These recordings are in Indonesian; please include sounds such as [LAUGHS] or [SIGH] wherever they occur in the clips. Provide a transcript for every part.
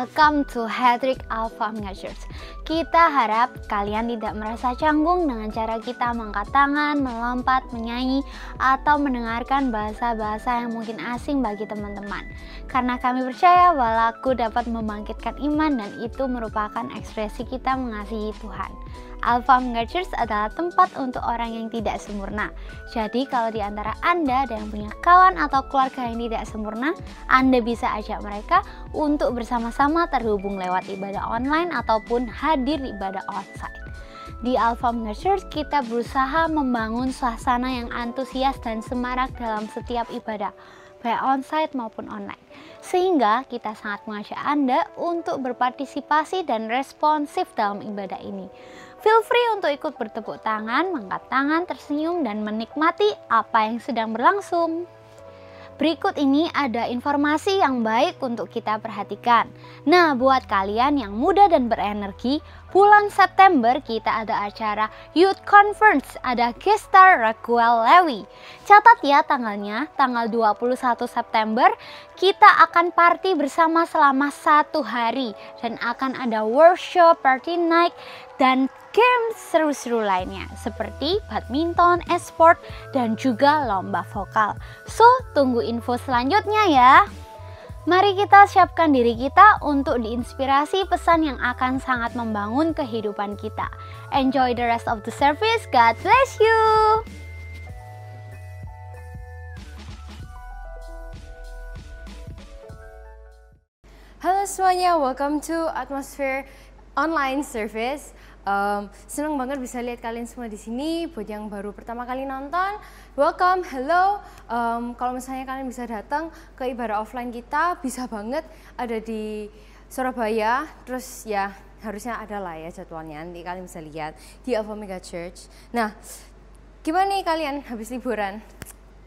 welcome to Hedrick Alpha Measures. Kita harap kalian tidak merasa canggung dengan cara kita mengangkat tangan, melompat, menyanyi, atau mendengarkan bahasa-bahasa yang mungkin asing bagi teman-teman. Karena kami percaya bahwa dapat membangkitkan iman dan itu merupakan ekspresi kita mengasihi Tuhan. Alpha Mega adalah tempat untuk orang yang tidak sempurna. Jadi kalau di antara Anda ada yang punya kawan atau keluarga yang tidak sempurna, Anda bisa ajak mereka untuk bersama-sama terhubung lewat ibadah online ataupun hadir ibadah onsite. Di Alpha Mega Church kita berusaha membangun suasana yang antusias dan semarak dalam setiap ibadah baik onsite maupun online. Sehingga kita sangat mengajak Anda untuk berpartisipasi dan responsif dalam ibadah ini. Feel free untuk ikut bertepuk tangan, mengangkat tangan, tersenyum, dan menikmati apa yang sedang berlangsung. Berikut ini ada informasi yang baik untuk kita perhatikan. Nah, buat kalian yang muda dan berenergi, bulan September kita ada acara Youth Conference, ada gestar Raquel Lewi. Catat ya tanggalnya, tanggal 21 September kita akan party bersama selama satu hari dan akan ada workshop, party night, dan game seru-seru lainnya seperti badminton, esport, dan juga lomba vokal. So, tunggu info selanjutnya ya. Mari kita siapkan diri kita untuk diinspirasi pesan yang akan sangat membangun kehidupan kita. Enjoy the rest of the service. God bless you. Halo semuanya, welcome to Atmosphere Online Service. Um, senang banget bisa lihat kalian semua di sini. Buat yang baru pertama kali nonton, welcome, hello. Um, kalau misalnya kalian bisa datang ke ibadah offline kita, bisa banget ada di Surabaya. Terus ya harusnya ada lah ya jadwalnya. Nanti kalian bisa lihat di Alpha Mega Church. Nah, gimana nih kalian habis liburan?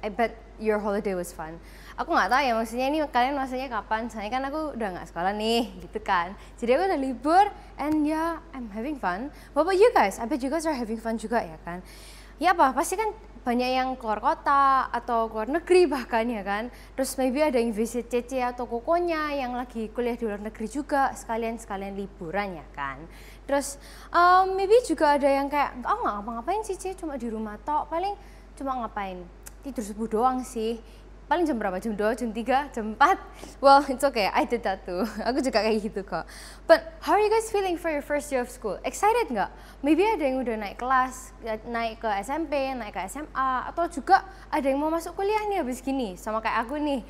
I bet your holiday was fun aku nggak tahu ya maksudnya ini kalian maksudnya kapan? Soalnya kan aku udah nggak sekolah nih gitu kan. Jadi aku udah libur and ya yeah, I'm having fun. What about you guys? I bet you guys are having fun juga ya kan? Ya apa pasti kan banyak yang keluar kota atau keluar negeri bahkan ya kan? Terus maybe ada yang visit Cece atau kokonya yang lagi kuliah di luar negeri juga sekalian sekalian liburan ya kan? Terus um, maybe juga ada yang kayak oh nggak ngapa-ngapain sih cuma di rumah tok. Paling cuma ngapain? Tidur subuh doang sih paling jam berapa? Jam 2, jam 3, jam 4? Well, it's okay. I did that too. [LAUGHS] Aku juga kayak gitu kok. But how are you guys feeling for your first year of school? Excited nggak? Maybe ada yang udah naik kelas, ya, naik ke SMP, naik ke SMA, atau juga ada yang mau masuk kuliah nih habis gini, sama kayak aku nih.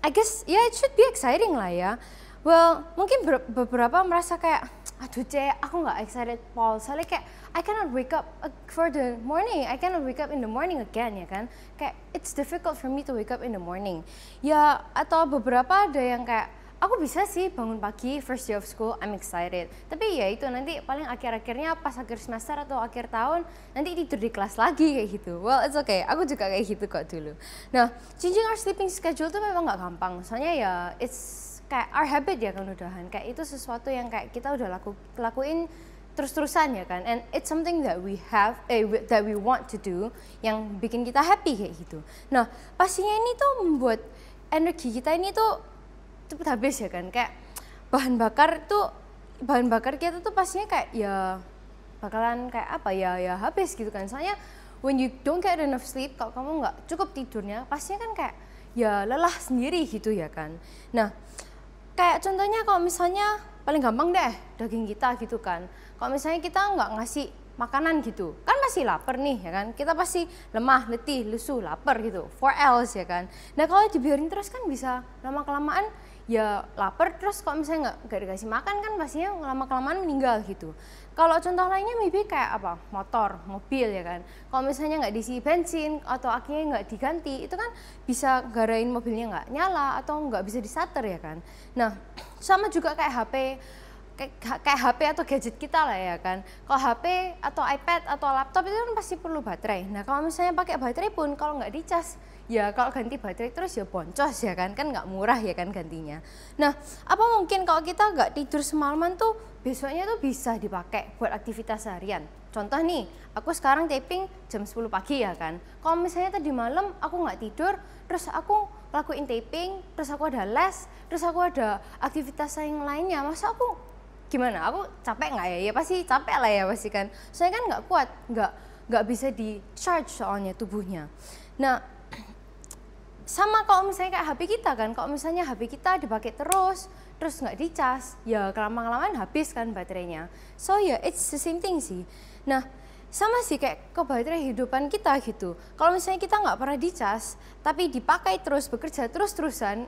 I guess, yeah, it should be exciting lah ya. Well, mungkin beberapa merasa kayak, aduh cek, aku nggak excited Paul. Soalnya kayak, I cannot wake up uh, for the morning. I cannot wake up in the morning again ya kan. Kayak, it's difficult for me to wake up in the morning. Ya, atau beberapa ada yang kayak, aku bisa sih bangun pagi first day of school I'm excited tapi ya itu nanti paling akhir-akhirnya pas akhir semester atau akhir tahun nanti tidur di kelas lagi kayak gitu well it's okay aku juga kayak gitu kok dulu nah changing our sleeping schedule tuh memang nggak gampang soalnya ya it's kayak our habit ya kan udahan kayak itu sesuatu yang kayak kita udah laku lakuin terus-terusan ya kan? And it's something that we have eh that we want to do yang bikin kita happy kayak gitu. Nah pastinya ini tuh membuat energi kita ini tuh cepet habis ya kan? Kayak bahan bakar tuh bahan bakar kita tuh pastinya kayak ya bakalan kayak apa ya ya habis gitu kan? Soalnya when you don't get enough sleep kalau kamu nggak cukup tidurnya pastinya kan kayak ya lelah sendiri gitu ya kan? Nah kayak contohnya kalau misalnya paling gampang deh daging kita gitu kan. Kalau misalnya kita nggak ngasih makanan gitu kan masih lapar nih ya kan? Kita pasti lemah letih lesu lapar gitu for else ya kan? Nah kalau dibiarin terus kan bisa lama kelamaan ya lapar terus. Kalau misalnya nggak dikasih makan kan pastinya lama kelamaan meninggal gitu kalau contoh lainnya maybe kayak apa motor mobil ya kan kalau misalnya nggak diisi bensin atau akhirnya nggak diganti itu kan bisa garain mobilnya nggak nyala atau nggak bisa distarter ya kan nah [CLEARS THROAT] sama juga kayak HP kayak, kayak HP atau gadget kita lah ya kan. Kalau HP atau iPad atau laptop itu kan pasti perlu baterai. Nah kalau misalnya pakai baterai pun kalau nggak dicas ya kalau ganti baterai terus ya boncos ya kan kan nggak murah ya kan gantinya. Nah apa mungkin kalau kita nggak tidur semalaman tuh besoknya tuh bisa dipakai buat aktivitas harian. Contoh nih aku sekarang taping jam 10 pagi ya kan. Kalau misalnya tadi malam aku nggak tidur terus aku lakuin taping terus aku ada les terus aku ada aktivitas yang lainnya masa aku gimana? Aku capek nggak ya? Ya pasti capek lah ya pasti kan. Saya kan nggak kuat nggak nggak bisa di charge soalnya tubuhnya. Nah sama kalau misalnya kayak HP kita kan kalau misalnya HP kita dipakai terus terus nggak dicas ya kelamaan kelamaan habis kan baterainya. So ya yeah, it's the same thing sih. Nah sama sih kayak ke baterai kehidupan kita gitu. Kalau misalnya kita nggak pernah dicas tapi dipakai terus bekerja terus terusan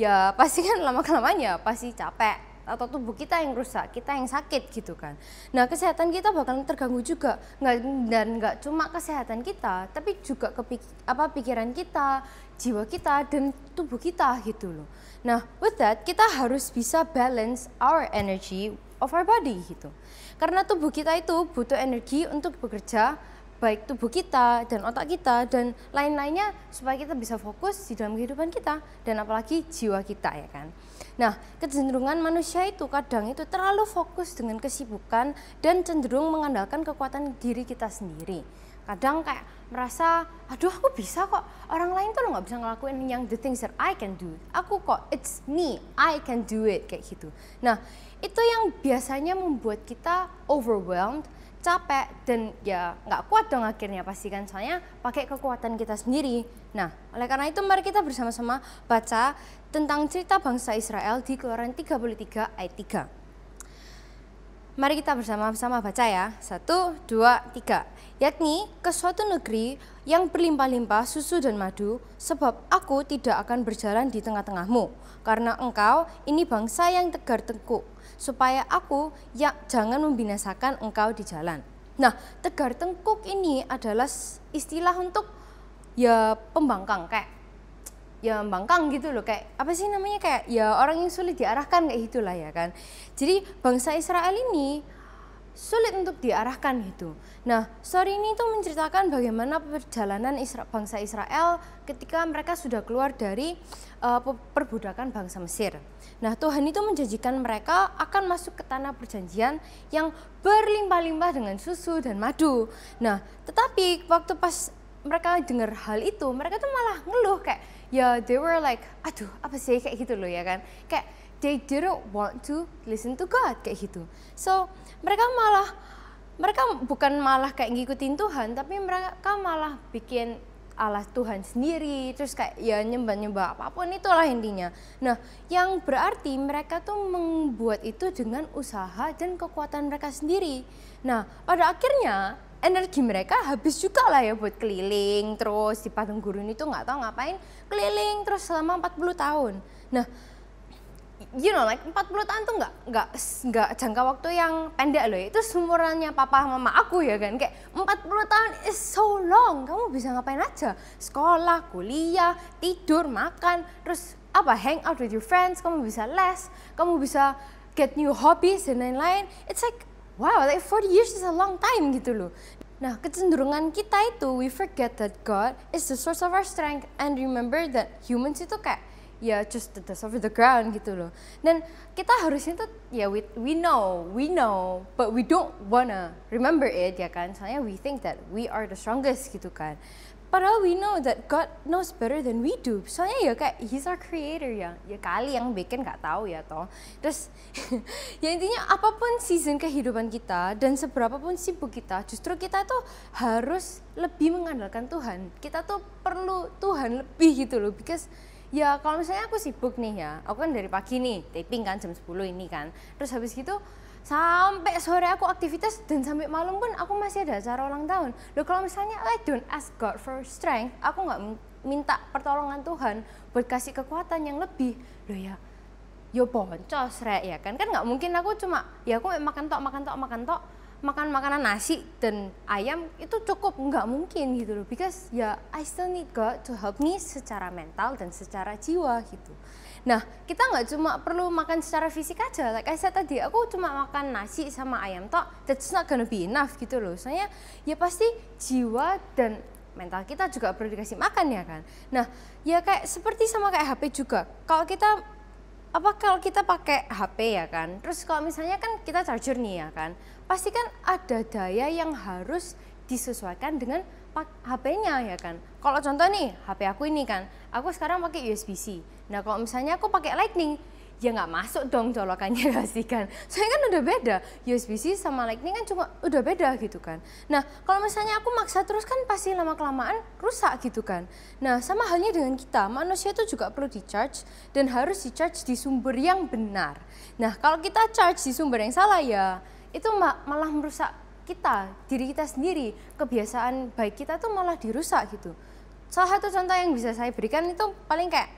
ya pasti kan [LAUGHS] lama kelamaan ya pasti capek atau tubuh kita yang rusak, kita yang sakit gitu kan. Nah kesehatan kita bakal terganggu juga, nggak dan nggak cuma kesehatan kita, tapi juga kepik apa pikiran kita, jiwa kita dan tubuh kita gitu loh. Nah with that kita harus bisa balance our energy of our body gitu. Karena tubuh kita itu butuh energi untuk bekerja baik tubuh kita dan otak kita dan lain-lainnya supaya kita bisa fokus di dalam kehidupan kita dan apalagi jiwa kita ya kan. Nah, kecenderungan manusia itu kadang itu terlalu fokus dengan kesibukan dan cenderung mengandalkan kekuatan diri kita sendiri. Kadang kayak merasa, aduh aku bisa kok, orang lain tuh nggak bisa ngelakuin yang the things that I can do. Aku kok, it's me, I can do it, kayak gitu. Nah, itu yang biasanya membuat kita overwhelmed, capek dan ya nggak kuat dong akhirnya pasti kan soalnya pakai kekuatan kita sendiri. Nah, oleh karena itu mari kita bersama-sama baca tentang cerita bangsa Israel di Keluaran 33 ayat 3. Mari kita bersama-sama baca ya. Satu, dua, tiga. Yakni ke suatu negeri yang berlimpah-limpah susu dan madu, sebab aku tidak akan berjalan di tengah-tengahmu, karena engkau ini bangsa yang tegar tengkuk supaya aku ya jangan membinasakan engkau di jalan. Nah, tegar tengkuk ini adalah istilah untuk ya pembangkang kayak ya bangkang gitu loh kayak apa sih namanya kayak ya orang yang sulit diarahkan kayak gitulah ya kan. Jadi bangsa Israel ini sulit untuk diarahkan gitu. Nah, story ini tuh menceritakan bagaimana perjalanan Isra bangsa Israel ketika mereka sudah keluar dari uh, perbudakan bangsa Mesir. Nah, Tuhan itu menjanjikan mereka akan masuk ke tanah perjanjian yang berlimpah-limpah dengan susu dan madu. Nah, tetapi waktu pas mereka dengar hal itu, mereka tuh malah ngeluh kayak ya they were like, aduh apa sih kayak gitu loh ya kan. Kayak they didn't want to listen to God kayak gitu. So mereka malah mereka bukan malah kayak ngikutin Tuhan, tapi mereka malah bikin Allah Tuhan sendiri, terus kayak ya nyembah-nyembah apa pun itulah intinya. Nah, yang berarti mereka tuh membuat itu dengan usaha dan kekuatan mereka sendiri. Nah, pada akhirnya energi mereka habis juga lah ya buat keliling terus di padang gurun itu nggak tahu ngapain keliling terus selama 40 tahun. Nah, you know like 40 tahun tuh nggak nggak nggak jangka waktu yang pendek loh. Itu sumurannya papa mama aku ya kan. Kayak 40 tahun is so long. Kamu bisa ngapain aja? Sekolah kuliah tidur makan. Terus apa hang out with your friends. Kamu bisa les. Kamu bisa get new hobbies dan lain-lain. It's like wow like 40 years is a long time gitu loh. Nah, kecenderungan kita itu we forget that God is the source of our strength. And remember that humans itu kayak ya just the dust over the ground gitu loh. Dan kita harusnya tuh ya we, we know we know but we don't wanna remember it ya kan? Soalnya we think that we are the strongest gitu kan. Padahal we know that God knows better than we do. Soalnya ya kayak he's our creator ya. Ya kali yang bikin nggak tahu ya toh. Terus [LAUGHS] ya intinya apa pun season kehidupan kita dan seberapa pun sibuk kita justru kita tuh harus lebih mengandalkan Tuhan. Kita tuh perlu Tuhan lebih gitu loh because ya kalau misalnya aku sibuk nih ya aku kan dari pagi nih taping kan jam 10 ini kan. Terus habis gitu sampai sore aku aktivitas dan sampai malam pun aku masih ada acara ulang tahun. Loh kalau misalnya I don't ask God for strength aku nggak minta pertolongan Tuhan buat kasih kekuatan yang lebih. Loh ya yo boncos rek ya kan? Kan nggak mungkin aku cuma ya aku makan tok makan tok makan tok makan makanan nasi dan ayam itu cukup nggak mungkin gitu loh. Because ya I still need God to help me secara mental dan secara jiwa gitu. Nah kita nggak cuma perlu makan secara fisik aja. Like I said tadi aku cuma makan nasi sama ayam tok that's not gonna be enough gitu loh. Soalnya ya pasti jiwa dan mental kita juga perlu dikasih makan ya kan? Nah ya kayak seperti sama kayak HP juga. Kalau kita apa kalau kita pakai HP ya kan? Terus kalau misalnya kan kita charger nih ya kan pasti kan ada daya yang harus disesuaikan dengan HP-nya ya kan. Kalau contoh nih, HP aku ini kan, aku sekarang pakai USB-C. Nah kalau misalnya aku pakai Lightning, ya nggak masuk dong colokannya [LAUGHS] kasih kan soalnya kan udah beda USB-C sama Lightning kan cuma udah beda gitu kan nah kalau misalnya aku maksa terus kan pasti lama kelamaan rusak gitu kan nah sama halnya dengan kita manusia itu juga perlu di charge dan harus di charge di sumber yang benar nah kalau kita charge di sumber yang salah ya itu malah merusak kita diri kita sendiri. Kebiasaan baik kita tuh malah dirusak gitu. Salah satu contoh yang bisa saya berikan itu paling kayak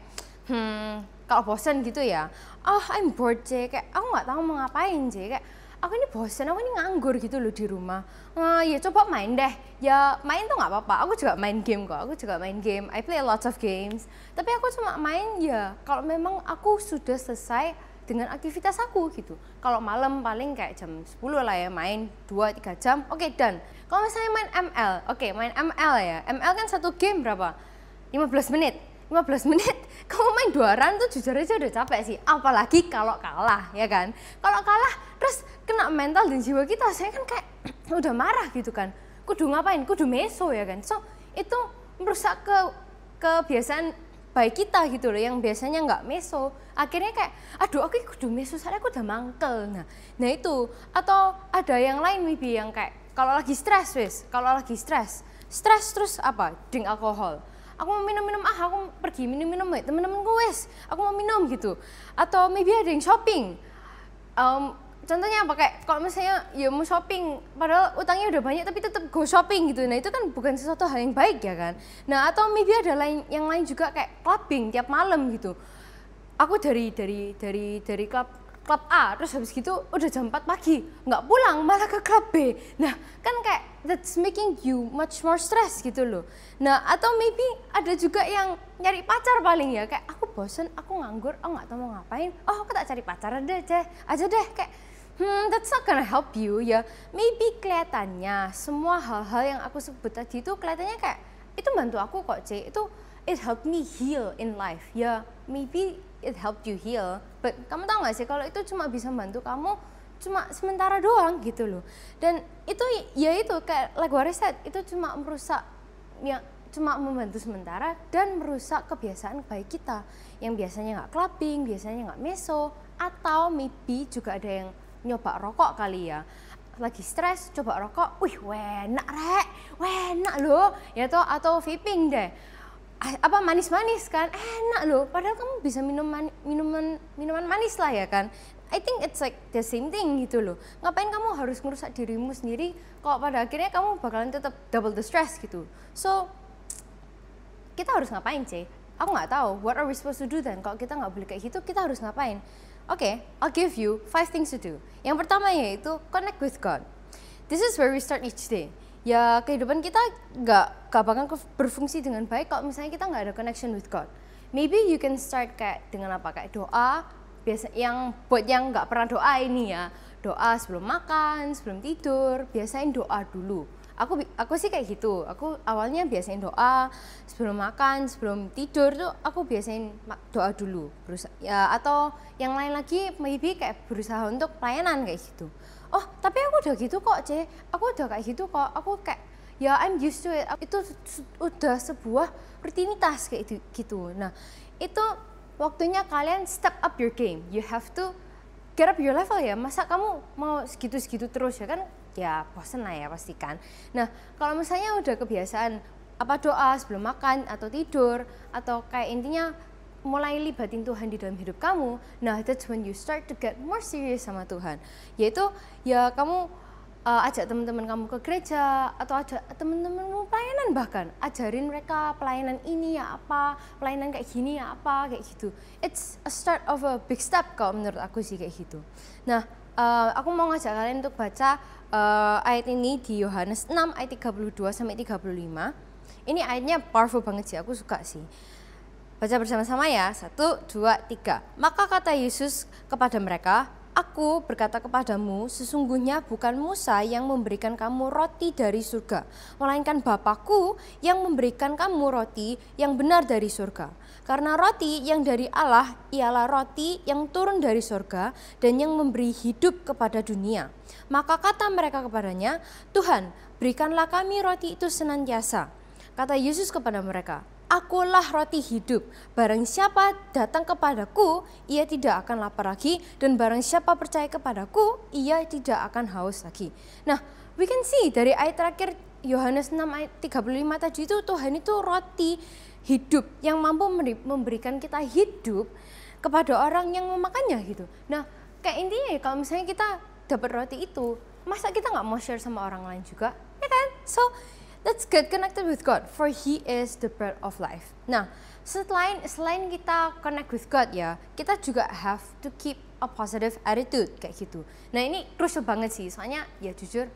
hmm kalau bosan gitu ya. Oh, I'm bored sih kayak aku nggak tahu mau ngapain sih kayak aku ini bosan aku ini nganggur gitu loh di rumah. Uh, ya coba main deh. Ya main tuh nggak apa-apa. Aku juga main game kok. Aku juga main game. I play a lot of games. Tapi aku cuma main ya kalau memang aku sudah selesai dengan aktivitas aku gitu. Kalau malam paling kayak jam 10 lah ya main 2-3 jam oke okay, dan kalau misalnya main ML oke okay, main ML ya. ML kan satu game berapa? 15 menit. 15 menit. [LAUGHS] Kamu main dua run tuh jujur aja udah capek sih. Apalagi kalau kalah ya kan? Kalau kalah terus kena mental dan jiwa kita saya kan kayak [CLEARS THROAT] udah marah gitu kan. Kudu ngapain? Kudu meso ya kan? So itu merusak ke kebiasaan baik kita gitu loh yang biasanya nggak meso akhirnya kayak aduh aku kudu saya aku udah mangkel. Nah nah itu. Atau ada yang lain maybe yang kayak kalau lagi stres wes kalau lagi stres stres terus apa? Drink alkohol. Aku mau minum-minum ah aku pergi minum-minum temen-temen gue wes aku mau minum gitu. Atau maybe ada yang shopping. Um, contohnya apa? Kayak kalau misalnya ya mau shopping padahal utangnya udah banyak tapi tetap go shopping gitu. Nah itu kan bukan sesuatu hal yang baik ya kan? Nah atau maybe ada lain yang lain juga kayak clubbing tiap malam gitu aku dari dari dari dari klub klub A terus habis gitu udah jam 4 pagi. Nggak pulang malah ke klub B. Nah kan kayak that's making you much more stress gitu loh. Nah atau maybe ada juga yang nyari pacar paling ya. Kayak aku bosen aku nganggur aku nggak tahu mau ngapain. Oh aku tak cari pacar aja deh aja deh. Kayak hmm that's not gonna help you ya. Maybe kelihatannya semua hal-hal yang aku sebut tadi itu kelihatannya kayak itu bantu aku kok C itu it helped me heal in life. Ya maybe it helped you heal but kamu tahu nggak sih kalau itu cuma bisa bantu kamu cuma sementara doang gitu loh. Dan itu ya itu kayak I said itu cuma merusak yang cuma membantu sementara dan merusak kebiasaan baik kita. Yang biasanya nggak clubbing biasanya nggak meso atau maybe juga ada yang nyoba rokok kali ya. Lagi stres coba rokok wih enak rek enak loh. Ya toh atau vaping deh apa manis-manis kan? Enak loh. Padahal kamu bisa minum man, minuman minuman manis lah ya kan? I think it's like the same thing gitu loh. Ngapain kamu harus ngerusak dirimu sendiri kalau pada akhirnya kamu bakalan tetap double the stress gitu? So kita harus ngapain sih aku nggak tahu. What are we supposed to do then? Kalau kita nggak boleh kayak gitu kita harus ngapain? Oke okay, I'll give you five things to do. Yang pertama yaitu connect with God. This is where we start each day ya kehidupan kita nggak gak bakal berfungsi dengan baik kalau misalnya kita nggak ada connection with God. Maybe you can start kayak dengan apa? Kayak doa biasa yang buat yang nggak pernah doa ini ya. Doa sebelum makan sebelum tidur biasain doa dulu. Aku aku sih kayak gitu. Aku awalnya biasain doa sebelum makan sebelum tidur tuh aku biasain doa dulu. Berusaha ya atau yang lain lagi maybe kayak berusaha untuk pelayanan kayak gitu oh tapi aku udah gitu kok C aku udah kayak gitu kok. Aku kayak ya I'm used to it. Itu udah sebuah rutinitas kayak gitu. Nah itu waktunya kalian step up your game. You have to get up your level ya. Masa kamu mau segitu-segitu terus ya kan? Ya bosen lah ya pastikan nah kalau misalnya udah kebiasaan apa doa sebelum makan atau tidur atau kayak intinya mulai libatin Tuhan di dalam hidup kamu, nah that's when you start to get more serious sama Tuhan. Yaitu ya kamu uh, ajak teman-teman kamu ke gereja atau ajak teman-temanmu pelayanan bahkan ajarin mereka pelayanan ini ya apa, pelayanan kayak gini ya apa kayak gitu. It's a start of a big step kalau menurut aku sih kayak gitu. Nah, uh, aku mau ngajak kalian untuk baca uh, ayat ini di Yohanes 6 ayat 32 sampai 35. Ini ayatnya powerful banget sih, aku suka sih. Baca bersama-sama ya. Satu, dua, tiga. Maka kata Yesus kepada mereka, Aku berkata kepadamu, sesungguhnya bukan Musa yang memberikan kamu roti dari surga, melainkan Bapakku yang memberikan kamu roti yang benar dari surga. Karena roti yang dari Allah ialah roti yang turun dari surga dan yang memberi hidup kepada dunia. Maka kata mereka kepadanya, Tuhan, berikanlah kami roti itu senantiasa. Kata Yesus kepada mereka, Akulah roti hidup. Barang siapa datang kepadaku, ia tidak akan lapar lagi. Dan barang siapa percaya kepadaku, ia tidak akan haus lagi. Nah, we can see dari ayat terakhir Yohanes 6 ayat 35 tadi itu Tuhan itu roti hidup yang mampu memberikan kita hidup kepada orang yang memakannya gitu. Nah, kayak intinya ya kalau misalnya kita dapat roti itu, masa kita nggak mau share sama orang lain juga, ya kan? So Let's get connected with God, for He is the bread of life. Nah, selain selain kita connect with God ya, kita juga have to keep a positive attitude kayak gitu. Nah ini crucial banget sih, soalnya ya jujur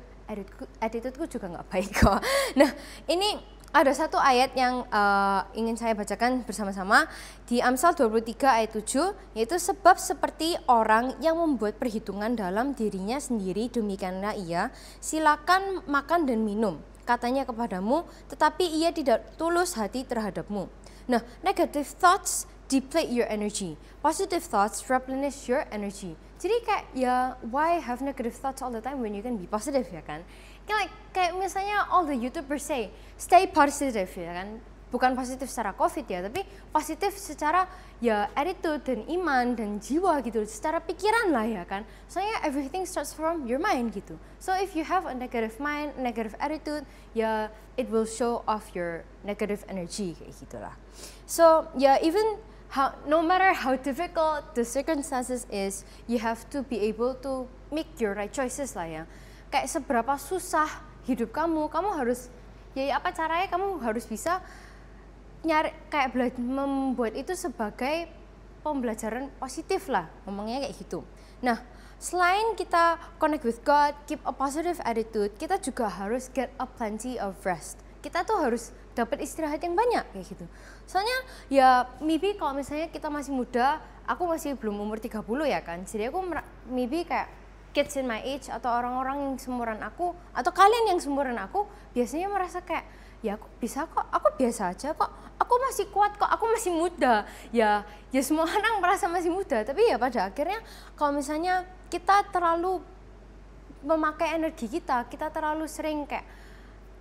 attitudeku juga nggak baik [LAUGHS] kok. Nah ini ada satu ayat yang uh, ingin saya bacakan bersama-sama di Amsal 23 ayat 7 yaitu sebab seperti orang yang membuat perhitungan dalam dirinya sendiri demikianlah ia silakan makan dan minum katanya kepadamu, tetapi ia tidak tulus hati terhadapmu. Nah, negative thoughts deplete your energy. Positive thoughts replenish your energy. Jadi kayak ya why have negative thoughts all the time when you can be positive ya kan? Kayak kayak misalnya all the YouTubers say stay positive ya kan bukan positif secara covid ya tapi positif secara ya attitude dan iman dan jiwa gitu secara pikiran lah ya kan. Soalnya everything starts from your mind gitu. So if you have a negative mind negative attitude ya it will show off your negative energy kayak gitulah. So ya even how no matter how difficult the circumstances is you have to be able to make your right choices lah ya. Kayak seberapa susah hidup kamu kamu harus ya apa caranya kamu harus bisa nyari kayak membuat itu sebagai pembelajaran positif lah ngomongnya kayak gitu. Nah, selain kita connect with God, keep a positive attitude, kita juga harus get a plenty of rest. Kita tuh harus dapat istirahat yang banyak kayak gitu. Soalnya ya maybe kalau misalnya kita masih muda, aku masih belum umur 30 ya kan. Jadi aku maybe kayak kids in my age atau orang-orang yang seumuran aku atau kalian yang seumuran aku biasanya merasa kayak ya aku bisa kok, aku biasa aja kok, aku masih kuat kok, aku masih muda. Ya, ya semua [LAUGHS] orang merasa masih muda, tapi ya pada akhirnya kalau misalnya kita terlalu memakai energi kita, kita terlalu sering kayak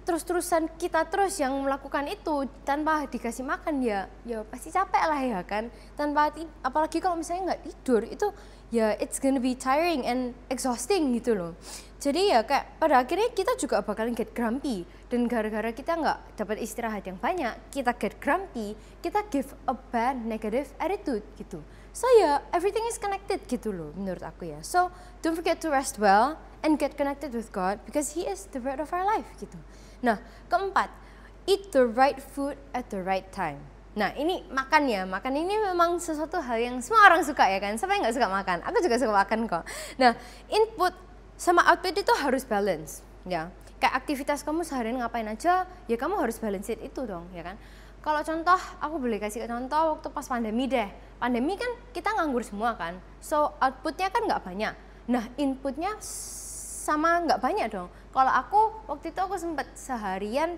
terus-terusan kita terus yang melakukan itu tanpa dikasih makan ya ya pasti capek lah ya kan. Tanpa apalagi kalau misalnya nggak tidur itu ya it's gonna be tiring and exhausting gitu loh. Jadi ya kayak pada akhirnya kita juga bakalan get grumpy dan gara-gara kita nggak dapat istirahat yang banyak, kita get grumpy, kita give a bad negative attitude gitu. So ya yeah, everything is connected gitu loh menurut aku ya. So don't forget to rest well and get connected with God because He is the bread of our life gitu. Nah keempat, eat the right food at the right time. Nah ini makan ya, makan ini memang sesuatu hal yang semua orang suka ya kan. Siapa yang nggak suka makan? Aku juga suka makan kok. Nah input sama output itu harus balance ya. Kayak aktivitas kamu seharian ngapain aja, ya kamu harus balance itu dong ya kan. Kalau contoh, aku boleh kasih contoh waktu pas pandemi deh. Pandemi kan kita nganggur semua kan, so outputnya kan nggak banyak. Nah inputnya sama nggak banyak dong. Kalau aku waktu itu aku sempat seharian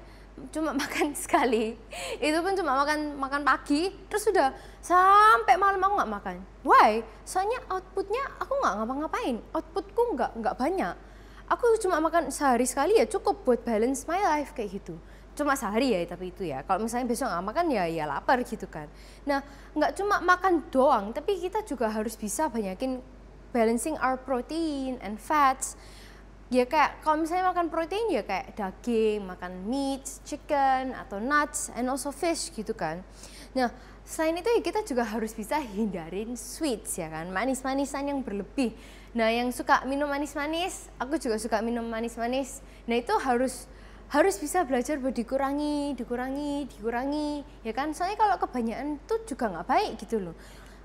cuma [LAUGHS] makan sekali itu pun cuma makan makan pagi terus sudah sampai malam aku nggak makan why soalnya outputnya aku nggak ngapa-ngapain outputku nggak nggak banyak aku cuma makan sehari sekali ya cukup buat balance my life kayak gitu. Cuma sehari ya tapi itu ya. Kalau misalnya besok nggak makan ya ya lapar gitu kan. Nah nggak cuma makan doang tapi kita juga harus bisa banyakin balancing our protein and fats. Ya kayak kalau misalnya makan protein ya kayak daging, makan meat, chicken atau nuts and also fish gitu kan. Nah, selain itu ya kita juga harus bisa hindarin sweets ya kan, manis-manisan yang berlebih. Nah, yang suka minum manis-manis, aku juga suka minum manis-manis. Nah, itu harus harus bisa belajar buat dikurangi, dikurangi, dikurangi, ya kan? Soalnya kalau kebanyakan itu juga nggak baik gitu loh.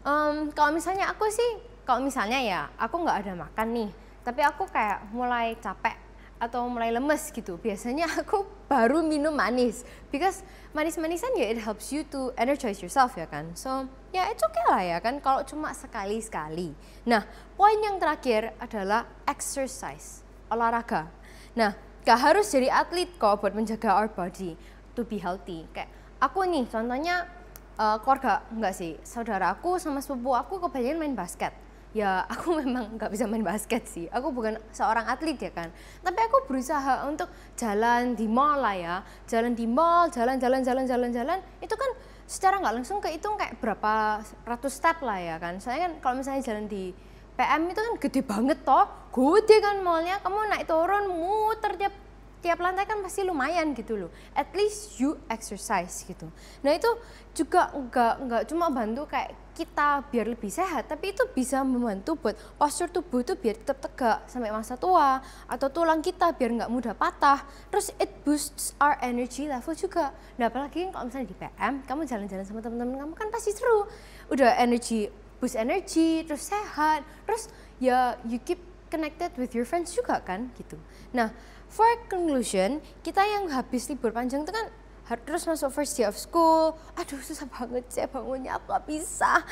Um, kalau misalnya aku sih, kalau misalnya ya aku nggak ada makan nih, tapi aku kayak mulai capek atau mulai lemes gitu biasanya [LAUGHS] aku baru minum manis because manis-manisan ya it helps you to energize yourself ya kan so ya itu okay lah ya kan? Kalau cuma sekali-sekali. Nah poin yang terakhir adalah exercise olahraga. Nah gak harus jadi atlet kok buat menjaga our body to be healthy. Kayak aku nih contohnya uh, keluarga enggak sih. Saudara aku sama sepupu aku kebanyakan main basket. Ya [LAUGHS] aku memang nggak bisa main basket sih. Aku bukan seorang atlet ya kan? Tapi aku berusaha untuk jalan di mall lah ya. Jalan di mall jalan jalan jalan jalan jalan. Itu kan secara nggak langsung kehitung kayak berapa ratus step lah ya kan saya kan kalau misalnya jalan di PM itu kan gede banget toh gede kan mallnya kamu naik turun muter tiap tiap lantai kan pasti lumayan gitu loh. At least you exercise gitu. Nah itu juga nggak nggak cuma bantu kayak kita biar lebih sehat, tapi itu bisa membantu buat postur tubuh itu biar tetap tegak sampai masa tua atau tulang kita biar nggak mudah patah. Terus it boosts our energy level juga. Nah apalagi kalau misalnya di PM, kamu jalan-jalan sama teman-teman kamu kan pasti seru. Udah energy boost energy, terus sehat, terus ya you keep connected with your friends juga kan gitu. Nah for conclusion, kita yang habis libur panjang itu kan terus masuk first day of school, aduh susah banget sih bangunnya, aku gak bisa.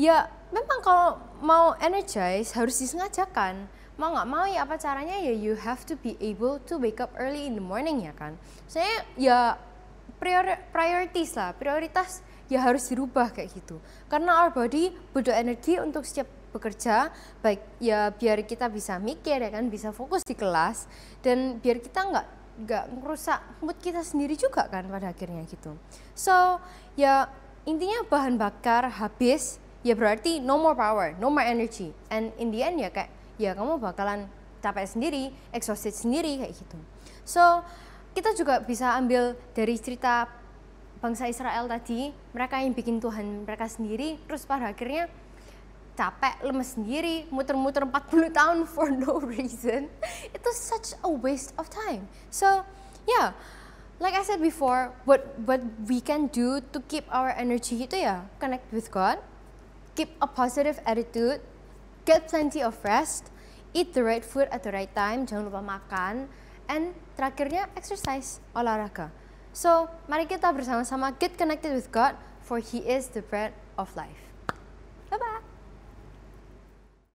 Ya memang kalau mau energize harus disengajakan. Mau nggak mau ya apa caranya ya you have to be able to wake up early in the morning ya kan. Saya ya priori priorities lah, prioritas ya harus dirubah kayak gitu. Karena our body butuh energi untuk setiap bekerja baik ya biar kita bisa mikir ya kan bisa fokus di kelas dan biar kita nggak nggak merusak mood kita sendiri juga kan pada akhirnya gitu. So ya intinya bahan bakar habis ya berarti no more power no more energy. And in the end ya kayak ya kamu bakalan capek sendiri exhausted sendiri kayak gitu. So kita juga bisa ambil dari cerita bangsa Israel tadi mereka yang bikin Tuhan mereka sendiri terus pada akhirnya capek, lemes sendiri, muter-muter 40 [LAUGHS] tahun for no reason, itu such a waste of time. So, yeah, like I said before, what what we can do to keep our energy itu ya connect with God, keep a positive attitude, get plenty of rest, eat the right food at the right time, jangan lupa makan, and terakhirnya exercise, olahraga. So, mari kita bersama-sama get connected with God, for He is the bread of life.